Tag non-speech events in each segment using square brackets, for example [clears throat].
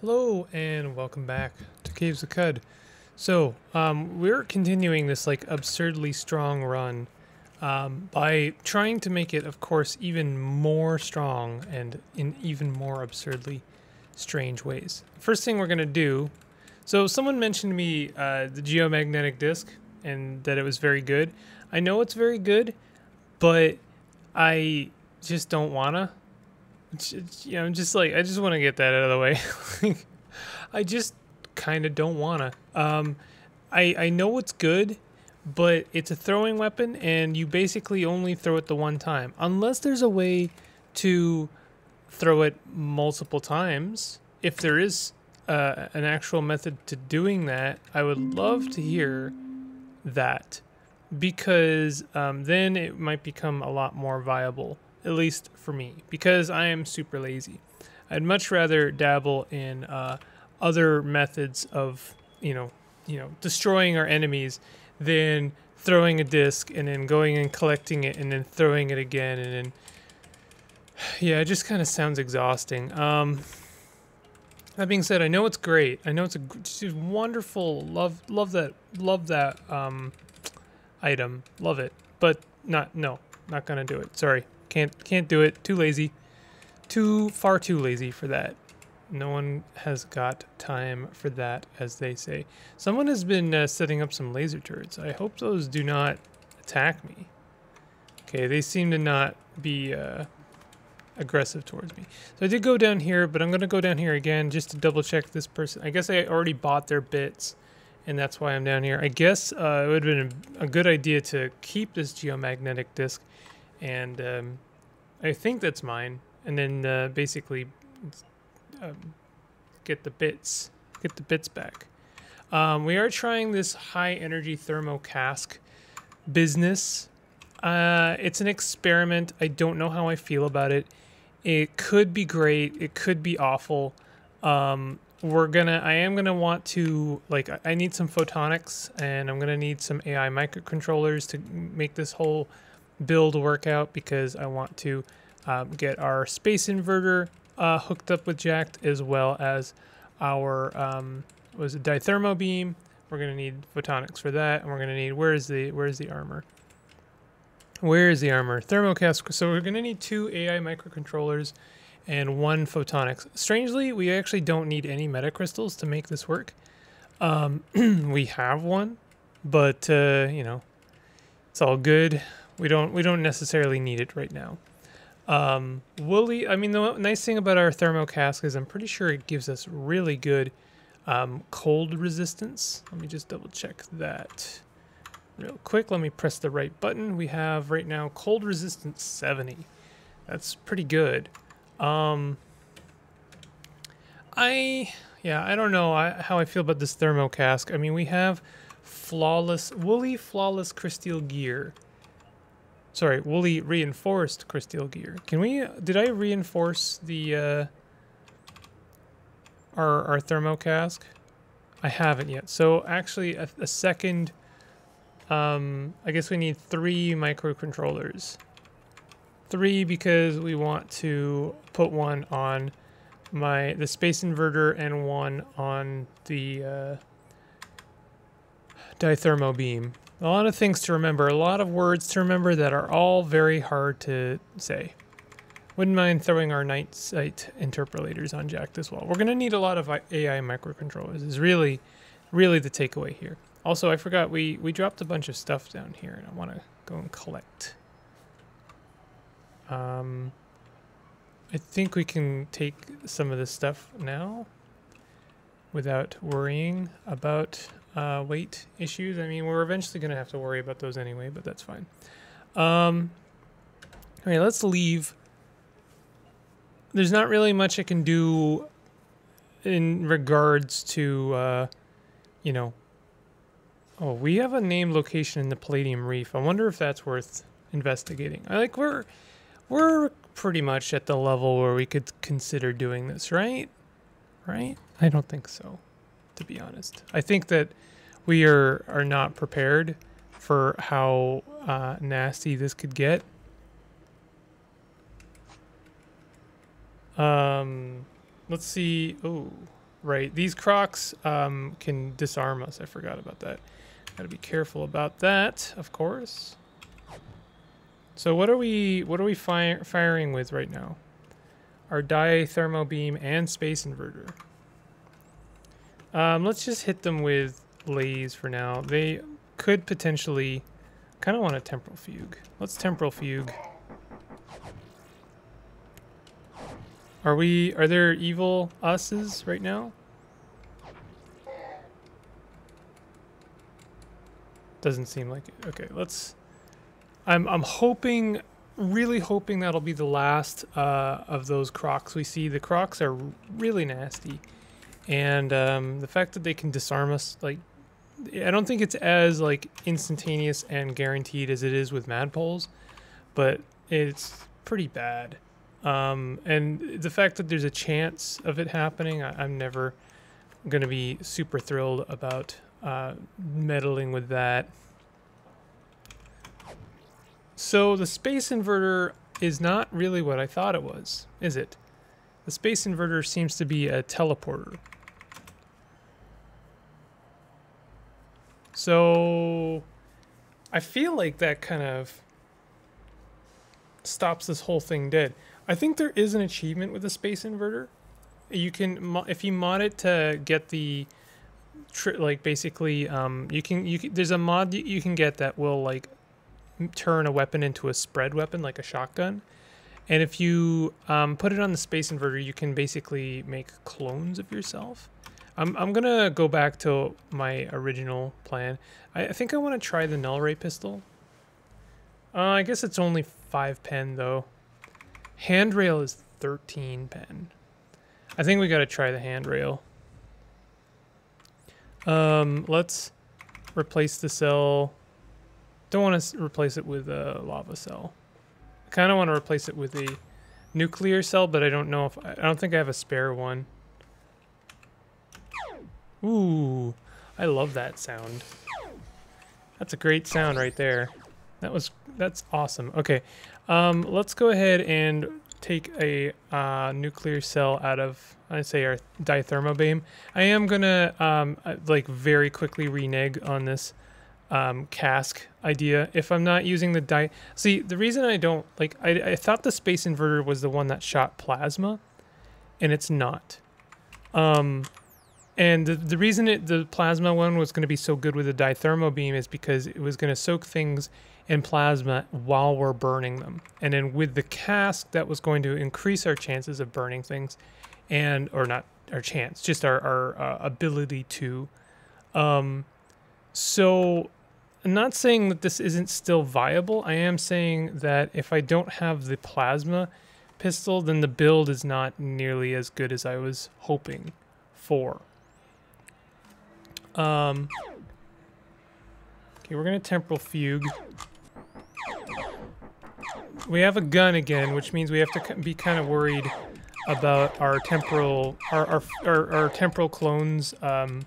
Hello and welcome back to Caves of Qud. So, um, we're continuing this like absurdly strong run um, by trying to make it, of course, even more strong and in even more absurdly strange ways. First thing we're gonna do. So, someone mentioned to me uh, the geomagnetic disc and that it was very good. I know it's very good, but I just don't wanna. It's- it's- you know, just like I just want to get that out of the way. [laughs] I just kind of don't wanna. Um, I I know it's good, but it's a throwing weapon, and you basically only throw it the one time, unless there's a way to throw it multiple times. If there is uh, an actual method to doing that, I would love to hear that because um, then it might become a lot more viable, at least for me, because I am super lazy. I'd much rather dabble in uh, other methods of, you know, you know, destroying our enemies than throwing a disc and then going and collecting it and then throwing it again and then. [sighs] Yeah, it just kind of sounds exhausting. Um, that being said, I know it's great. I know it's a just wonderful. Love, love that, love that um, item. Love it, but not no, not gonna do it. Sorry, can't can't do it. Too lazy. Too far too lazy for that. No one has got time for that, as they say. Someone has been uh, setting up some laser turrets. I hope those do not attack me. Okay, they seem to not be uh, aggressive towards me. So I did go down here, but I'm going to go down here again just to double check this person. I guess I already bought their bits, and that's why I'm down here. I guess uh, it would have been a, a good idea to keep this geomagnetic disc, and um, I think that's mine. And then uh, basically um, get the bits, get the bits back. Um, we are trying this high energy thermo cask business. Uh, it's an experiment. I don't know how I feel about it. It could be great. It could be awful. Um, we're gonna. I am gonna want to like. I- need some photonics, and I'm gonna need some AI microcontrollers to make this whole build workout because I want to um, get our space inverter uh, hooked up with Jacked as well as our um, was it dithermo beam. We're gonna need photonics for that, and we're gonna need where is the where is the armor? Where is the armor? Thermocask. So we're gonna need two AI microcontrollers and one photonics. Strangely, we actually don't need any metacrystals to make this work. Um, [clears throat] we have one, but uh, you know, it's all good. We don't we don't necessarily need it right now. Um, woolly. I mean, the nice thing about our thermocask is I'm pretty sure it gives us really good um, cold resistance. Let me just double check that real quick. Let me press the right button. We have right now cold resistance 70. That's pretty good. Um, I yeah, I don't know I, how I feel about this thermocask. I mean, we have flawless woolly flawless crystal gear. Sorry, woolly reinforced crystal gear. Can we? Did I reinforce the uh, our our thermocask? I haven't yet. So actually, a, a second. Um, I guess we need three microcontrollers. Three because we want to put one on my the space inverter and one on the uh, dithermo beam. A lot of things to remember, a lot of words to remember that are all very hard to say. Wouldn't mind throwing our night sight interpolators on Jack as well. We're going to need a lot of AI microcontrollers. Is really, really the takeaway here. Also, I forgot we we dropped a bunch of stuff down here, and I want to go and collect. Um, I think we can take some of this stuff now without worrying about uh, weight issues. I mean, we're eventually going to have to worry about those anyway, but that's fine. Um, all right, let's leave. There's not really much I can do in regards to, uh, you know. Oh, we have a named location in the Palladium Reef. I wonder if that's worth investigating. I like we're we're pretty much at the level where we could consider doing this, right? Right? I don't think so, to be honest. I think that we are are not prepared for how uh, nasty this could get. Um, let's see. Oh, right. These crocs um, can disarm us. I forgot about that. Gotta be careful about that, of course. So what are we what are we fi firing with right now? Our diathermo beam and space inverter. Um, let's just hit them with lays for now. They could potentially kind of want a temporal fugue. Let's temporal fugue. Are we are there evil us's right now? Doesn't seem like it. Okay, let's I'm I'm hoping, really hoping that'll be the last uh, of those crocs we see. The crocs are really nasty, and um, the fact that they can disarm us, like, I don't think it's as like instantaneous and guaranteed as it is with madpoles, but it's pretty bad. Um, and the fact that there's a chance of it happening, I, am never going to be super thrilled about uh, meddling with that. So the space inverter is not really what I thought it was, is it? The space inverter seems to be a teleporter. So I feel like that kind of stops this whole thing dead. I think there is an achievement with the space inverter. You can if you mod it to get the like basically um, you can you can, there's a mod you can get that will like turn a weapon into a spread weapon like a shotgun. And if you um, put it on the space inverter, you can basically make clones of yourself. I'm, I'm gonna go back to my original plan. I, I think I want to try the null ray pistol. Uh, I guess it's only 5 pen though. Handrail is 13 pen. I think we gotta try the handrail. Um, let's replace the cell don't want to replace it with a lava cell. I kind of want to replace it with a nuclear cell, but I don't know if... I don't think I have a spare one. Ooh, I love that sound. That's a great sound right there. That was... That's awesome. Okay, um, let's go ahead and take a uh, nuclear cell out of, I say, our diathermo beam. I am gonna, um, uh, like, very quickly renege on this um, cask idea. If I'm not using the die, see the reason I don't like I, I thought the space inverter was the one that shot plasma, and it's not. Um, and the, the reason it, the plasma one was going to be so good with the dithermo beam is because it was going to soak things in plasma while we're burning them, and then with the cask that was going to increase our chances of burning things, and or not our chance, just our our uh, ability to. Um, so I'm not saying that this isn't still viable. I am saying that if I don't have the plasma pistol, then the build is not nearly as good as I was hoping for. Um, okay, we're to temporal fugue. We have a gun again, which means we have to be kind of worried about our temporal, our, our, our, our temporal clones um,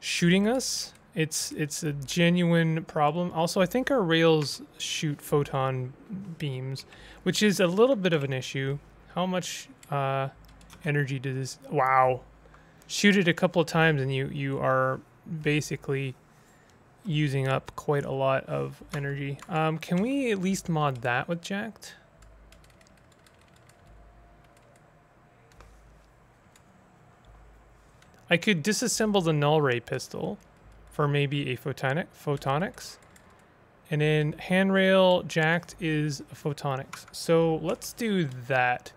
shooting us. It's it's a genuine problem. Also, I think our rails shoot photon beams, which is a little bit of an issue. How much uh, energy does this? Wow, shoot it a couple of times and you you are basically using up quite a lot of energy. Um, can we at least mod that with Jacked? I could disassemble the null ray pistol for maybe a photonic photonics. And then handrail jacked is photonics. So let's do that.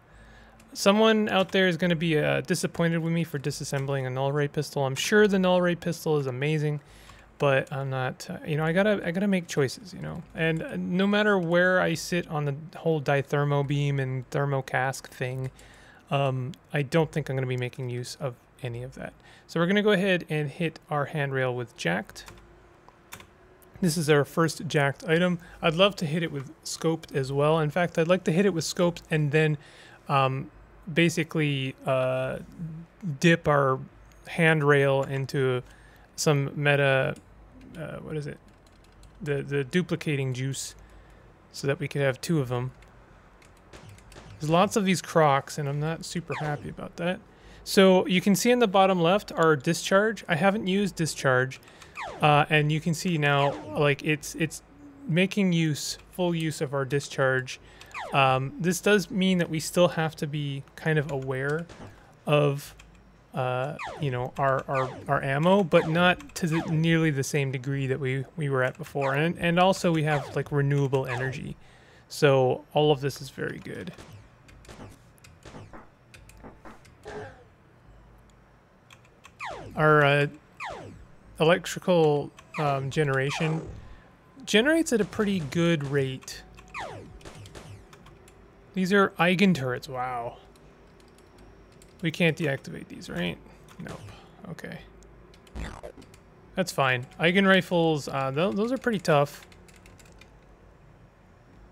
Someone out there is going to be uh, disappointed with me for disassembling a null ray pistol. I'm sure the null ray pistol is amazing, but I'm not. Uh, you know, I gotta I gotta make choices. You know, and uh, no matter where I sit on the whole dithermo beam and thermo cask thing, um, I don't think I'm going to be making use of any of that. So we're going to go ahead and hit our handrail with jacked. This is our first jacked item. I'd love to hit it with scoped as well. In fact, I'd like to hit it with scoped and then um, basically uh, dip our handrail into some meta, uh, what is it? The, the duplicating juice so that we could have two of them. There's lots of these crocs and I'm not super happy about that. So you can see in the bottom left our discharge. I haven't used discharge, uh, and you can see now like it's it's making use full use of our discharge. Um, this does mean that we still have to be kind of aware of uh, you know our, our our ammo, but not to the, nearly the same degree that we we were at before. And and also we have like renewable energy, so all of this is very good. our uh, electrical um, generation generates at a pretty good rate. These are Eigen turrets. Wow. We can't deactivate these, right? Nope. Okay. That's fine. Eigen rifles, uh, th those are pretty tough.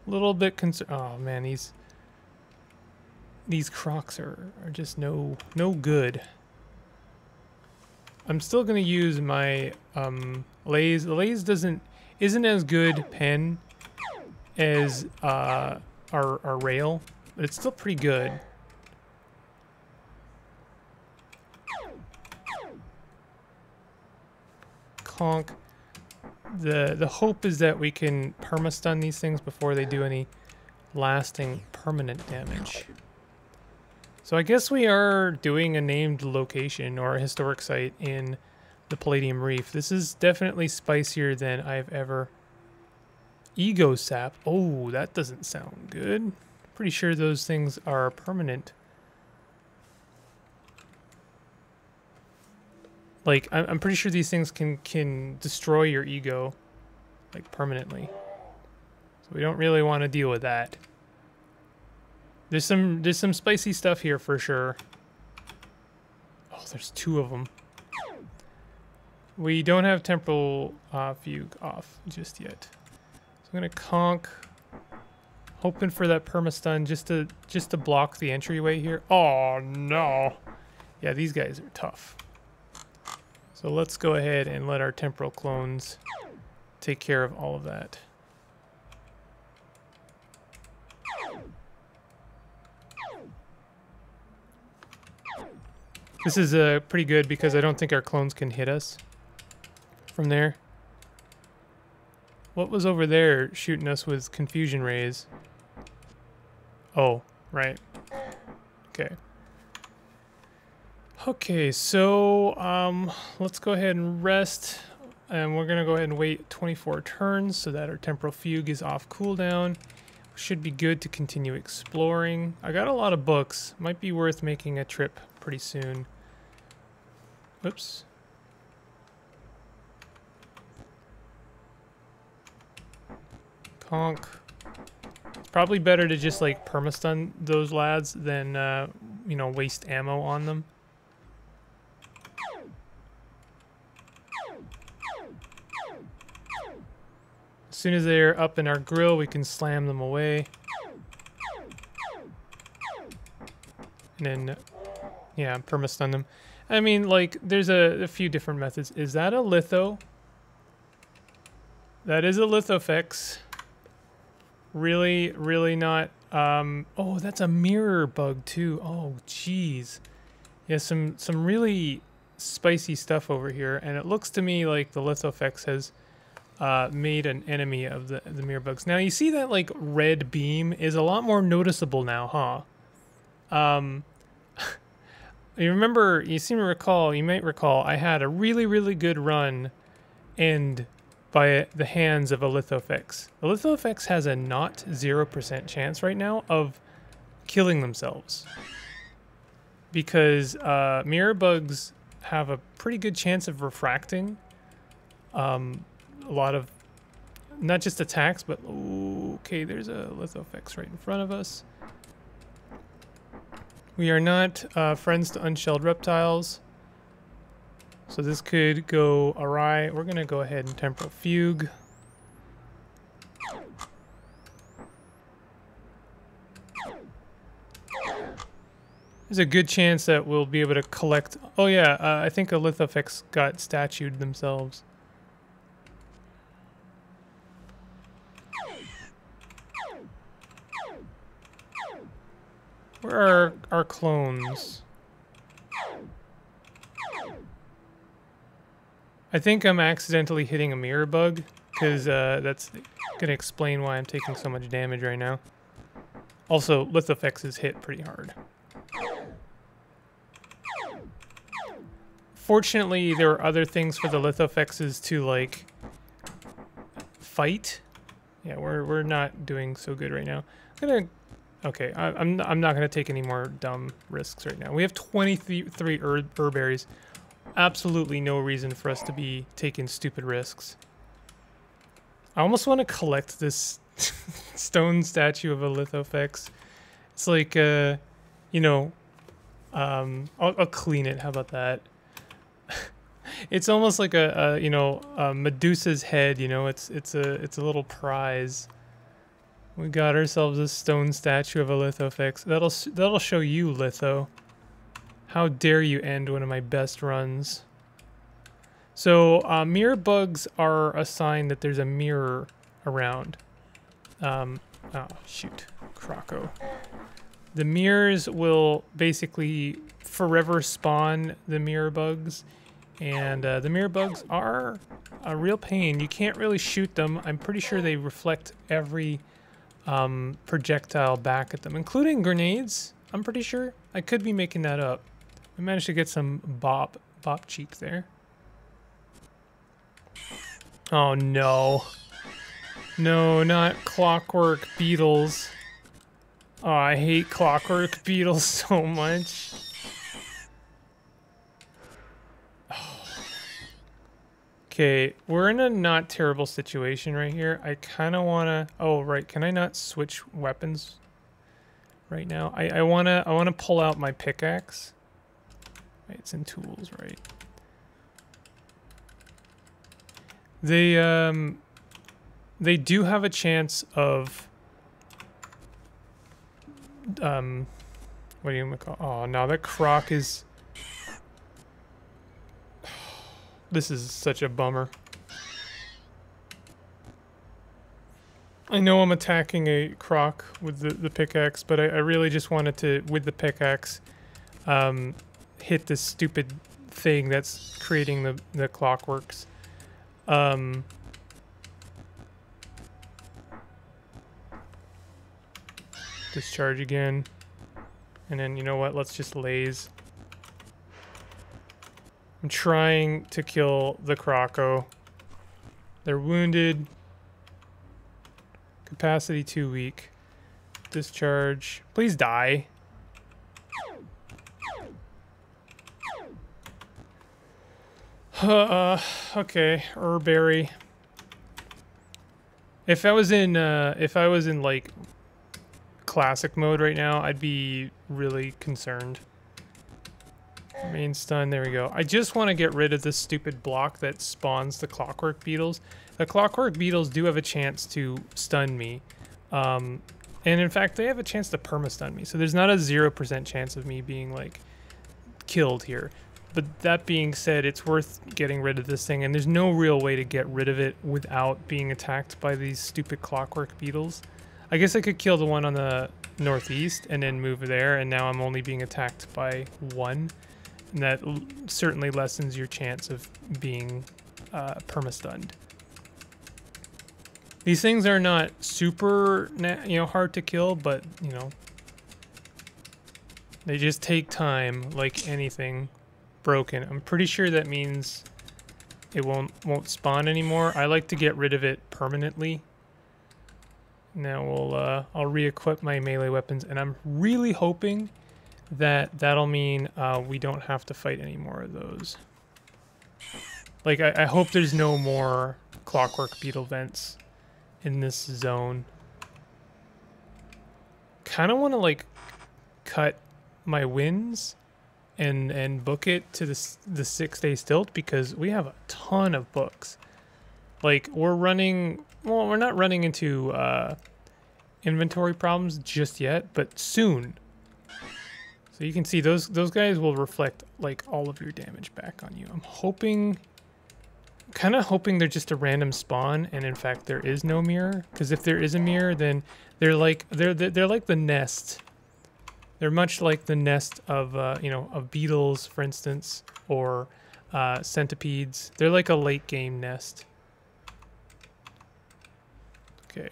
A little bit concerned. Oh man, these these crocs are, are just no no good. I'm still gonna use my um, Lays. The Lays doesn't isn't as good pen as uh, our our rail, but it's still pretty good. Conk. The the hope is that we can permastun these things before they do any lasting permanent damage. So I guess we are doing a named location or a historic site in the Palladium Reef. This is definitely spicier than I've ever... Ego sap. Oh, that doesn't sound good. Pretty sure those things are permanent. Like, I'm pretty sure these things can, can destroy your ego, like, permanently. So we don't really want to deal with that. There's some there's some spicy stuff here for sure. Oh, there's two of them. We don't have temporal uh, fugue off just yet. I'm gonna conk, hoping for that permastun just to just to block the entryway here. Oh no! Yeah, these guys are tough. So let's go ahead and let our temporal clones take care of all of that. This is uh, pretty good because I don't think our clones can hit us from there. What was over there shooting us with confusion rays? Oh, right. Okay. Okay, so um, let's go ahead and rest. And we're going to go ahead and wait 24 turns so that our temporal fugue is off cooldown. Should be good to continue exploring. I got a lot of books. Might be worth making a trip pretty soon. Oops. Conk. It's probably better to just like permastun those lads than, uh, you know, waste ammo on them. As soon as they're up in our grill, we can slam them away. And then, yeah, permastun them. I mean, like, there's a, a few different methods. Is that a litho? That is a lithofex. Really, really not. Um, oh, that's a mirror bug too. Oh, jeez. Yeah, some some really spicy stuff over here, and it looks to me like the lithofex has uh, made an enemy of the the mirror bugs. Now you see that like red beam is a lot more noticeable now, huh? Um, [laughs] you remember, you seem to recall, you might recall, I had a really, really good run end by the hands of a Lithofex. A Lithofex has a not 0% chance right now of killing themselves. Because uh, mirror bugs have a pretty good chance of refracting um, a lot of, not just attacks, but, okay, there's a Lithofex right in front of us. We are not uh, friends to unshelled reptiles. So this could go awry. We're going to go ahead and temporal fugue. There's a good chance that we'll be able to collect... Oh yeah, uh, I think a Lithofex got statued themselves. Where are our clones? I think I'm accidentally hitting a mirror bug because uh, that's going to explain why I'm taking so much damage right now. Also, Lithofex is hit pretty hard. Fortunately, there are other things for the Lithofexes to, like, fight. Yeah, we're, we're not doing so good right now. I'm gonna... Okay, I, I'm, I'm not gonna take any more dumb risks right now. We have 23 herb, berries. Absolutely no reason for us to be taking stupid risks. I almost want to collect this [laughs] stone statue of a Lithofex. It's like, uh, you know, um, I'll, I'll clean it. How about that? [laughs] it's almost like a, a, you know a Medusa's head. You know, it's it's a it's a little prize. We got ourselves a stone statue of a Lithofex. That'll that'll show you Litho. How dare you end one of my best runs? So uh, mirror bugs are a sign that there's a mirror around. Um, oh shoot, Croco. The mirrors will basically forever spawn the mirror bugs and uh, the mirror bugs are a real pain. You can't really shoot them. I'm pretty sure they reflect every um, projectile back at them, including grenades. I'm pretty sure. I could be making that up. I managed to get some bop, bop cheek there. Oh no. No, not clockwork beetles. Oh, I hate clockwork [laughs] beetles so much. Okay, we're in a not terrible situation right here. I kind of want to... Oh, right. Can I not switch weapons right now? I, I want to I wanna pull out my pickaxe. Right, it's in tools, right? They, um... They do have a chance of... Um... What do you call... Oh, now that croc is... [sighs] This is such a bummer. I know I'm attacking a croc with the, the pickaxe, but I, I really just wanted to, with the pickaxe, um, hit this stupid thing that's creating the, the clockworks. Um, discharge again. And then, you know what, let's just laze. I'm trying to kill the Croco. They're wounded. Capacity too weak. Discharge. Please die. Uh, okay, Herberry. If I was in, uh, if I was in, like, classic mode right now, I'd be really concerned. Main stun, there we go. I just want to get rid of this stupid block that spawns the clockwork beetles. The clockwork beetles do have a chance to stun me. Um, and in fact, they have a chance to perma-stun me. So there's not a 0% chance of me being like killed here. But that being said, it's worth getting rid of this thing. And there's no real way to get rid of it without being attacked by these stupid clockwork beetles. I guess I could kill the one on the northeast and then move there. And now I'm only being attacked by one. And that certainly lessens your chance of being uh, perma-stunned. These things are not super, you know, hard to kill, but, you know, they just take time like anything broken. I'm pretty sure that means it won't won't spawn anymore. I like to get rid of it permanently. Now we'll uh, I'll re-equip my melee weapons, and I'm really hoping that that'll mean uh, we don't have to fight any more of those. Like, I, I hope there's no more clockwork beetle vents in this zone. Kind of want to, like, cut my wins and and book it to the, the six day stilt because we have a ton of books. Like, we're running... Well, we're not running into uh, inventory problems just yet, but soon so you can see those those guys will reflect like all of your damage back on you. I'm hoping, kind of hoping they're just a random spawn, and in fact there is no mirror. Because if there is a mirror, then they're like they're they're like the nest. They're much like the nest of uh, you know of beetles, for instance, or uh, centipedes. They're like a late game nest. Okay.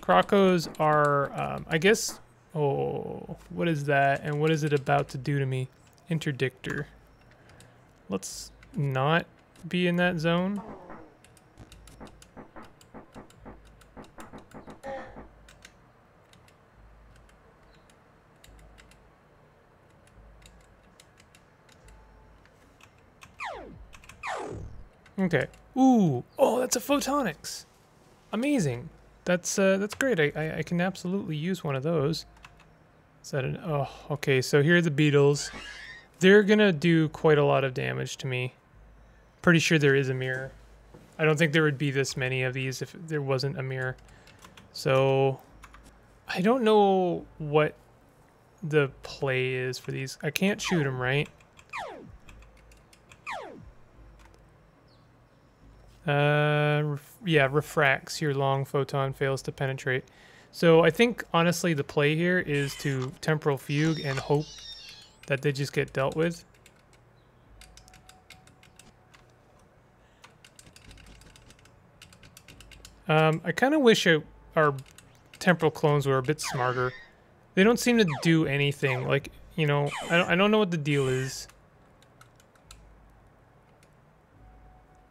Crocos are, um, I guess, oh, what is that? And what is it about to do to me? Interdictor. Let's not be in that zone. Okay. Ooh. Oh, that's a photonics. Amazing. That's uh, that's great. I, I, I can absolutely use one of those. Is that an... Oh, okay. So here are the beetles. They're to do quite a lot of damage to me. Pretty sure there is a mirror. I don't think there would be this many of these if there wasn't a mirror. So I don't know what the play is for these. I can't shoot them, right? Uh, ref yeah, refracts. Your long photon fails to penetrate. So I think, honestly, the play here is to temporal fugue and hope that they just get dealt with. Um, I kind of wish our temporal clones were a bit smarter. They don't seem to do anything. Like, you know, I I don't know what the deal is.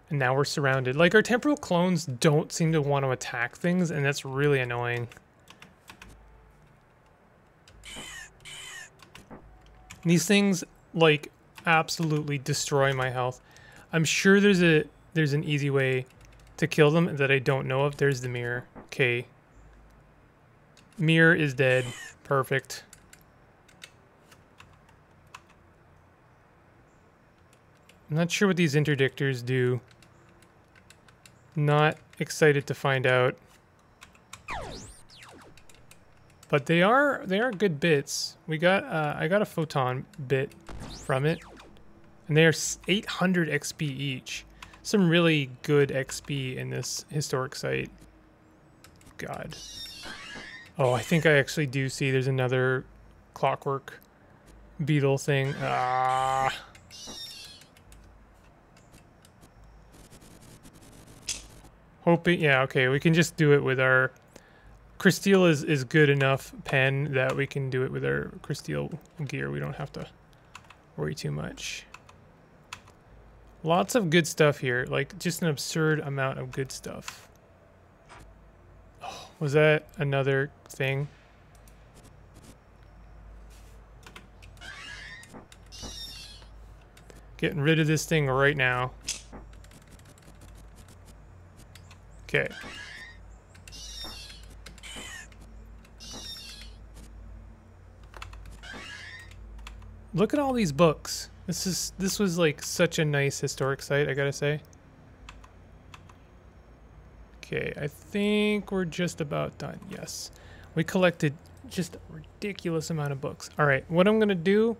And now we're surrounded. Like, our temporal clones don't seem to want to attack things, and that's really annoying. These things, like, absolutely destroy my health. I'm sure there's a there's an easy way to kill them that I don't know of. There's the mirror. Okay. Mirror is dead. Perfect. I'm not sure what these interdictors do. Not excited to find out. But they are they are good bits. We got uh, I got a photon bit from it, and they are 800 XP each. Some really good XP in this historic site. God. Oh, I think I actually do see there's another clockwork beetle thing. Ah. Hoping, yeah, okay, we can just do it with our... Crysteel is, is good enough pen that we can do it with our Crysteel gear. We don't have to worry too much. Lots of good stuff here. Like, just an absurd amount of good stuff. Oh, was that another thing? Getting rid of this thing right now. Okay. Look at all these books. This is this was like such a nice historic site, I gotta say. Okay, I think we're just about done. Yes. We collected just a ridiculous amount of books. All right, what I'm gonna do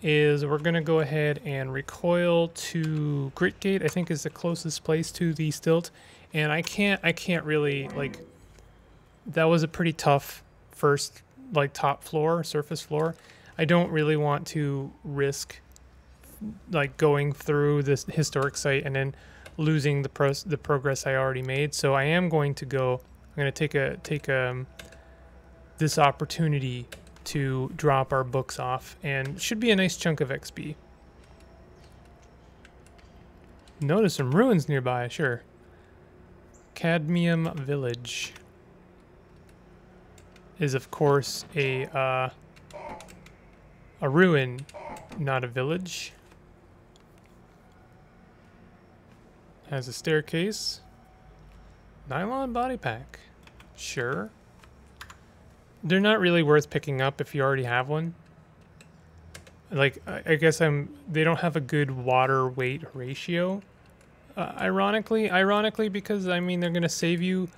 is we're gonna go ahead and recoil to Gritgate, I think is the closest place to the stilt and I can't I can't really like that was a pretty tough first like top floor surface floor. I don't really want to risk like going through this historic site and then losing the pro the progress I already made. So I am going to go I'm going to take a take um this opportunity to drop our books off and should be a nice chunk of XP notice some ruins nearby sure Cadmium Village is, of course, a uh, a ruin, not a village. Has a staircase. Nylon body pack. Sure. They're not really worth picking up if you already have one. Like, I guess I'm... They don't have a good water weight ratio. Uh, ironically, ironically, because I mean they're gonna save you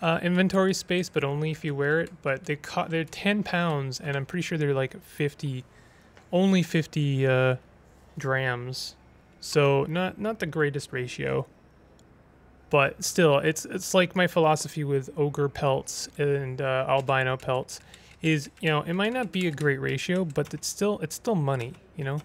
uh, inventory space, but only if you wear it. But they co- they're ten pounds, and I'm pretty sure they're like fifty, only fifty uh, drams. So not not the greatest ratio. But still, it's it's like my philosophy with ogre pelts and uh, albino pelts is you know it might not be a great ratio, but it's still it's still money, you know.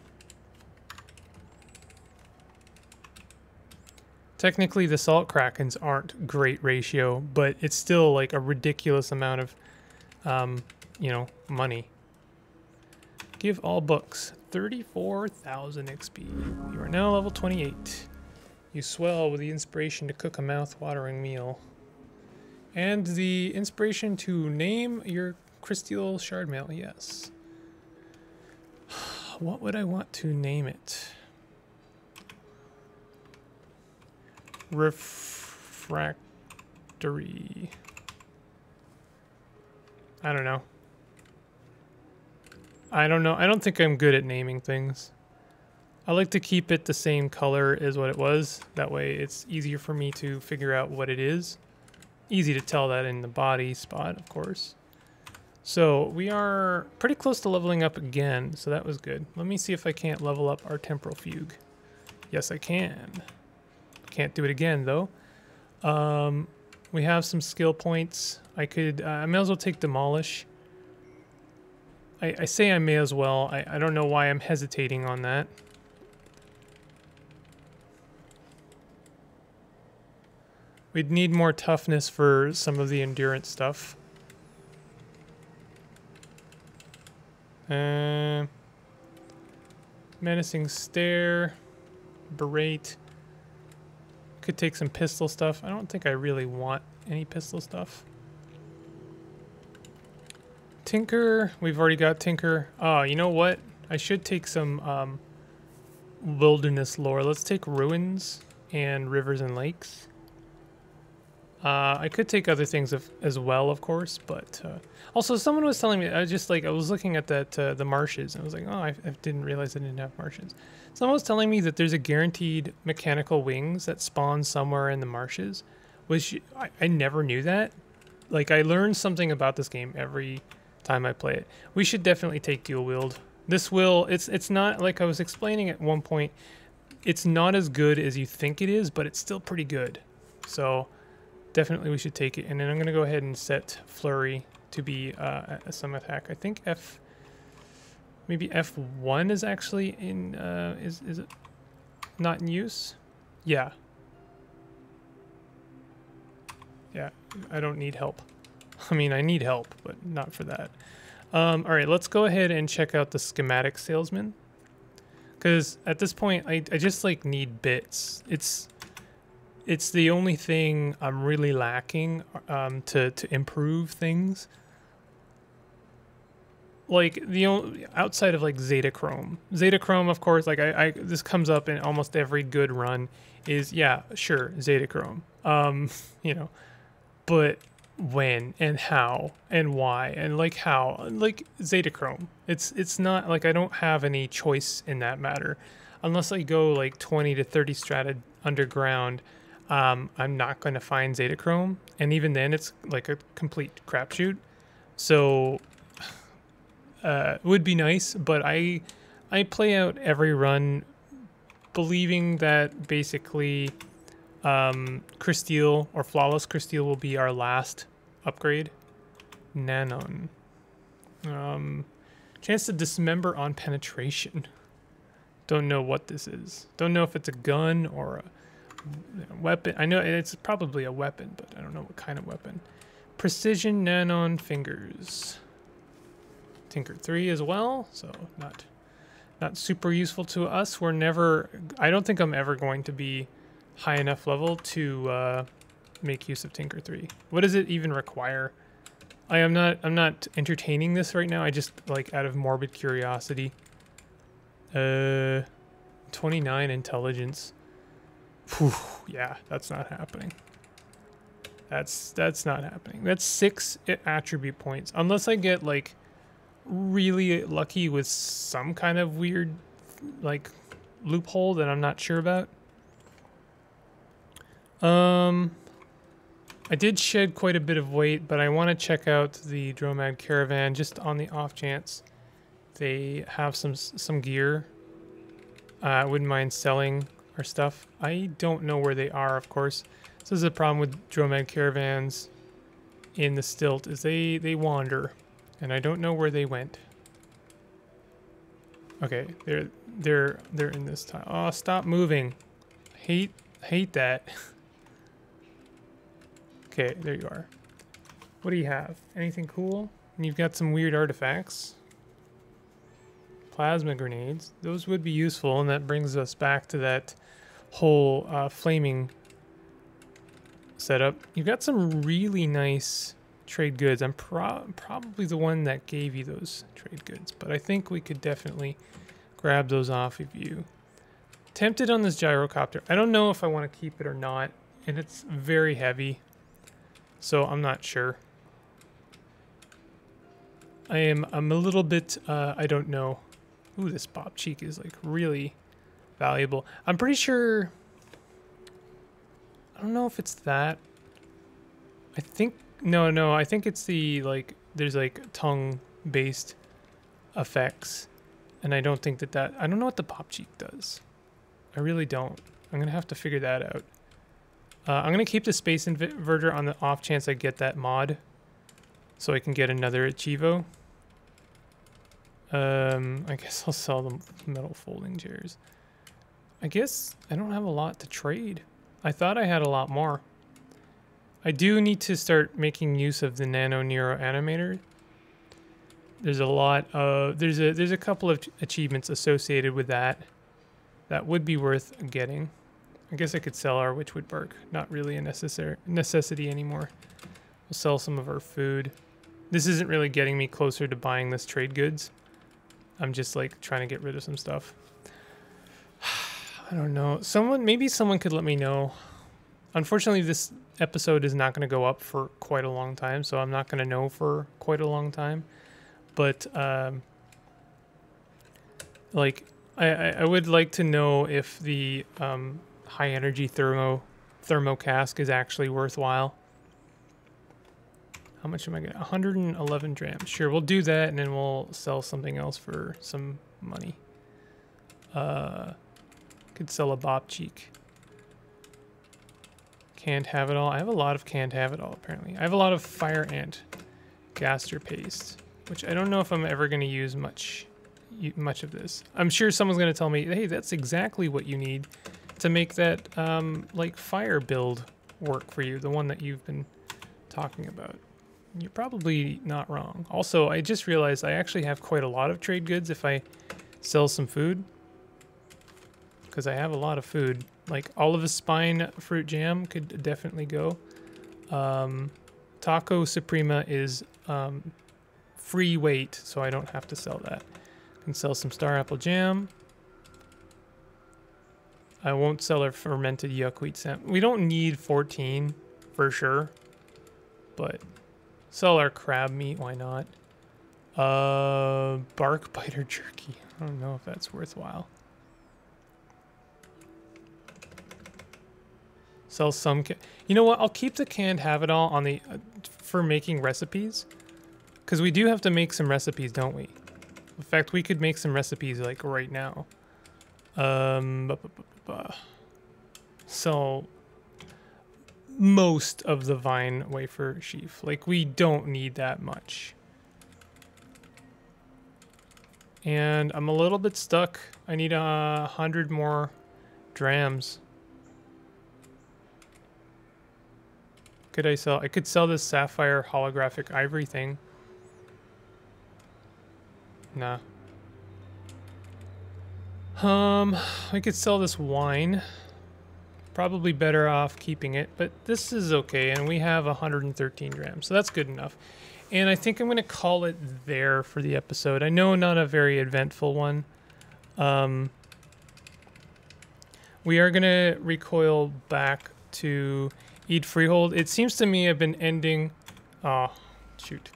Technically, the salt krakens aren't great ratio, but it's still like a ridiculous amount of, um, you know, money. Give all books 34,000 XP. You are now level 28. You swell with the inspiration to cook a mouth-watering meal. And the inspiration to name your crystal shard mail, yes. [sighs] What would I want to name it? Refractory. I don't know. I don't know. I don't think I'm good at naming things. I like to keep it the same color as what it was. That way it's easier for me to figure out what it is. Easy to tell that in the body spot, of course. So we are pretty close to leveling up again, so that was good. Let me see if I can't level up our temporal fugue. Yes, I can. Can't do it again, though. Um, we have some skill points. I could, uh, I may as well take Demolish. I, I say I may as well. I, I don't know why I'm hesitating on that. We'd need more toughness for some of the endurance stuff. Uh, menacing stare, berate. Could take some pistol stuff. I don't think I really want any pistol stuff. Tinker, we've already got Tinker. Oh, you know what? I should take some um, wilderness lore. Let's take ruins and rivers and lakes. Uh, I could take other things of, as well, of course, but uh, also someone was telling me. I just like I was looking at that uh, the marshes, and I was like, oh, I, I, didn't realize I didn't have marshes. Someone was telling me that there's a guaranteed mechanical wings that spawn somewhere in the marshes, which I, I never knew that. Like I learned something about this game every time I play it. We should definitely take dual wield. This will. It's it's not like I was explaining at one point. It's not as good as you think it is, but it's still pretty good. So definitely we should take it. And then I'm going to go ahead and set Flurry to be uh, some attack. I think F, maybe F1 is actually in, uh, is, is it not in use? Yeah. Yeah, I don't need help. [laughs] I mean, I need help, but not for that. Um, all right, let's go ahead and check out the schematic salesman. Because at this point, I, I just like need bits. It's it's the only thing I'm really lacking um, to to improve things. Like the only, outside of like Zetachrome, Zeta Chrome, of course, like I, I this comes up in almost every good run. Is yeah, sure, Zetachrome. Um, [laughs] you know, but when and how and why and like how like Zetachrome. It's it's not like I don't have any choice in that matter, unless I go like 20 to 30 strata underground um, I'm not going to find Chrome, and even then, it's like a complete crapshoot. So, uh, would be nice, but I I play out every run, believing that basically, um, or Flawless Crysteel will be our last upgrade. Nanon. Um, chance to dismember on penetration. Don't know what this is. Don't know if it's a gun or a weapon. I know it's probably a weapon, but I don't know what kind of weapon. Precision Nanon Fingers. Tinker 3 as well, so not not super useful to us. We're never, I don't think I'm ever going to be high enough level to uh, make use of Tinker 3. What does it even require? I am not, I'm not entertaining this right now. I just like out of morbid curiosity. Uh, 29 intelligence. Whew, yeah, that's not happening. That's that's not happening. That's six attribute points. Unless I get like really lucky with some kind of weird like loophole that I'm not sure about. Um I did shed quite a bit of weight, but I want to check out the Dromad Caravan just on the off chance they have some some gear. Uh, I wouldn't mind selling our stuff. I don't know where they are, of course. This is a problem with Dromad caravans in the stilt, is they, they wander. And I don't know where they went. Okay, they're they're they're in this time. Oh, stop moving. hate hate that. [laughs] okay, there you are. What do you have? Anything cool? And you've got some weird artifacts. Plasma grenades. Those would be useful, and that brings us back to that whole uh, flaming setup. You've got some really nice trade goods. I'm pro probably the one that gave you those trade goods, but I think we could definitely grab those off of you. Tempted on this gyrocopter. I don't know if I want to keep it or not, and it's very heavy, so I'm not sure. I am I'm a little bit uh, I don't know. Ooh, this Bob Cheek is like really valuable. I'm pretty sure I don't know if it's that. I think no, no, I think it's the like there's like tongue based effects and I don't think that that I don't know what the pop cheek does. I really don't. I'm to have to figure that out. Uh, I'm to keep the space inverter on the off chance I get that mod so I can get another Achievo. Um, I guess I'll sell the metal folding chairs. I guess I don't have a lot to trade. I thought I had a lot more. I do need to start making use of the Nano Neuro animator. There's a lot of there's a there's a couple of achievements associated with that that would be worth getting. I guess I could sell our Witchwood bark. Not really a necessary necessity anymore. We'll sell some of our food. This isn't really getting me closer to buying this trade goods. I'm just like trying to get rid of some stuff. [sighs] I don't know. Someone, maybe someone could let me know. Unfortunately, this episode is not going to go up for quite a long time, so I'm not going to know for quite a long time. But, um, like, I, I would like to know if the um, high energy thermo thermo cask is actually worthwhile. How much am I getting? 111 drams. Sure, we'll do that, and then we'll sell something else for some money. Uh, could sell a Bob Cheek. Can't have it all. I have a lot of can't have it all, apparently. I have a lot of fire ant gaster paste, which I don't know if I'm ever going to use much much of this. I'm sure someone's going to tell me, hey, that's exactly what you need to make that, um, like, fire build work for you, the one that you've been talking about. You're probably not wrong. Also, I just realized I actually have quite a lot of trade goods if I sell some food because I have a lot of food. Like all of the spine fruit jam could definitely go. Um, Taco Suprema is um, free weight, so I don't have to sell that. I Can sell some star apple jam. I won't sell our fermented yuckwheat sand. We don't need 14 for sure, but sell our crab meat. Why not? Uh, bark biter jerky. I don't know if that's worthwhile. Sell some. you know what? I'll keep the canned have it all on the uh, for making recipes, because we do have to make some recipes, don't we? In fact, we could make some recipes like right now. Um, so most of the vine wafer sheaf. Like we don't need that much. And I'm a little bit stuck. I need a hundred more drams. could I sell? I could sell this sapphire holographic ivory thing. Nah. Um, I could sell this wine. Probably better off keeping it, but this is okay, and we have 113 grams, so that's good enough. And I think I'm going to call it there for the episode. I know not a very eventful one. Um, we are going to recoil back to Yd Freehold. It seems to me I've been ending. Oh, shoot.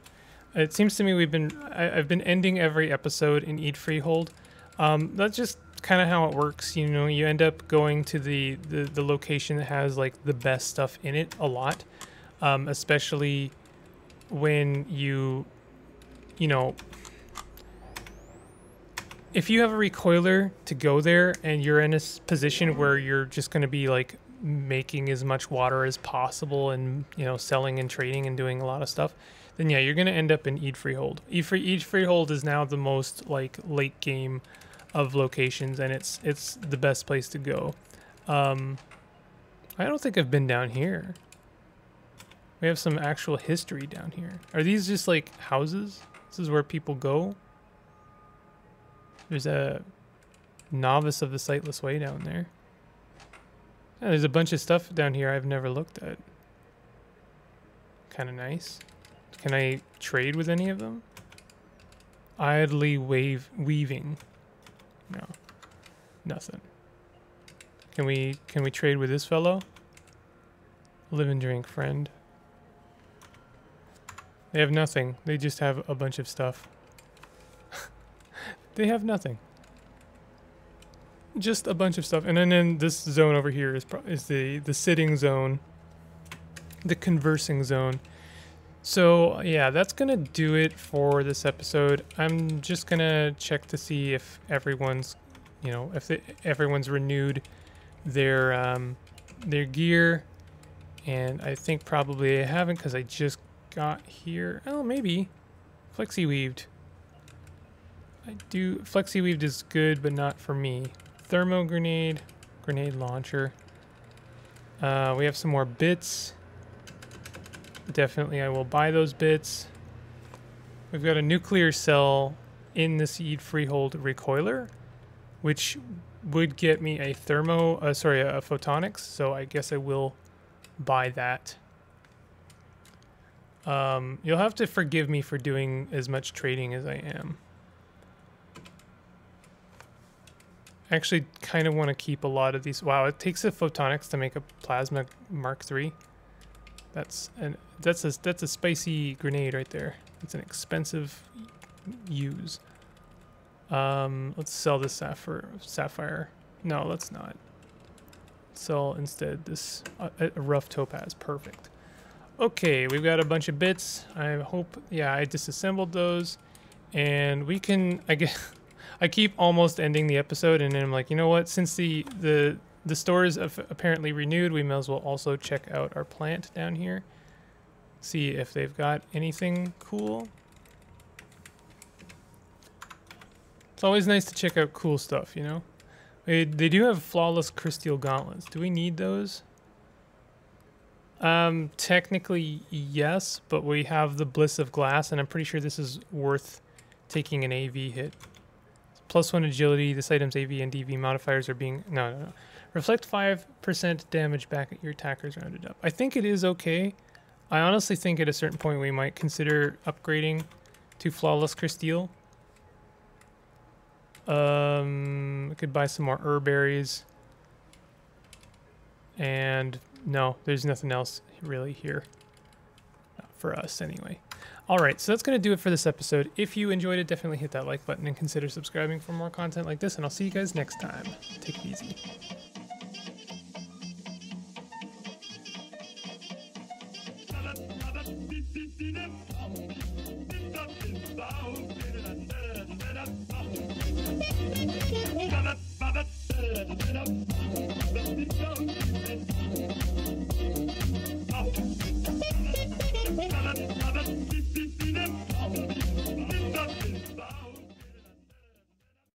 It seems to me we've been. I, have been ending every episode in Yd Freehold. Um, that's just kind of how it works. You know, you end up going to the, the the location that has like the best stuff in it a lot, um, especially when you, you know, if you have a recoiler to go there and you're in a position where you're just going to be like making as much water as possible and you know selling and trading and doing a lot of stuff then yeah you're going to end up in Yd freehold Yd free freehold is now the most like late game of locations, and it's it's the best place to go. Um, I don't think I've been down here. We have some actual history down here. Are these just like houses? This is where people go. There's a novice of the sightless way down there. Yeah, there's a bunch of stuff down here I've never looked at. Kind of nice. Can I trade with any of them? Idly wave weaving. No. Nothing. Can we can we trade with this fellow? Live and drink, friend. They have nothing. They just have a bunch of stuff. [laughs] they have nothing. Just a bunch of stuff. And then, then this zone over here is, is the, the sitting zone. The conversing zone. So yeah, that's gonna do it for this episode. I'm just gonna check to see if everyone's, you know, if everyone's renewed their um, their gear, and I think probably I haven't because I just got here. Oh, maybe flexi weaved. I do flexi weaved is good, but not for me. Thermo grenade, grenade launcher. Uh, we have some more bits. Definitely, I will buy those bits. We've got a nuclear cell in the seed freehold recoiler, which would get me a thermo, uh, sorry, a photonics. So I guess I will buy that. Um, you'll have to forgive me for doing as much trading as I am. I actually kind of want to keep a lot of these. Wow, it takes a photonics to make a plasma Mark III. That's an that's a that's a spicy grenade right there. It's an expensive use. Um, let's sell this sapphire. sapphire. No, let's not. Sell instead this uh, a rough topaz. Perfect. Okay, we've got a bunch of bits. I hope. Yeah, I disassembled those, and we can. I guess [laughs] I keep almost ending the episode, and then I'm like, you know what? Since the the the store is apparently renewed. We may as well also check out our plant down here. See if they've got anything cool. It's always nice to check out cool stuff, you know? They, they do have flawless crystal gauntlets. Do we need those? Um, technically, yes, but we have the Bliss of Glass, and I'm pretty sure this is worth taking an AV hit. plus One agility, this item's AV and DV modifiers are being... No, no, no. Reflect 5% damage back at your attackers rounded up. I think it is okay. I honestly think at a certain point we might consider upgrading to Flawless Crystal. Um, I could buy some more Urberries. And no, there's nothing else really here. Uh, for us anyway. All right, so that's going to do it for this episode. If you enjoyed it, definitely hit that like button and consider subscribing for more content like this, and I'll see you guys next time. Take it easy. up, the sit down.